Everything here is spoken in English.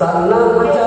Salam.